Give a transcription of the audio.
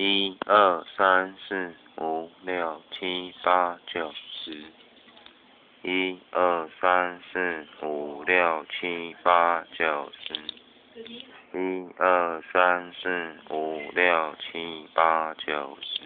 一二三四五六七八九十一二三四五六七八九十一二三四五六七八九十。